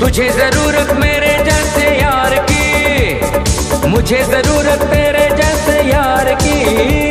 तुझे ज़रूरत मेरे जैसे यार की मुझे ज़रूरत तेरे जैसे यार की।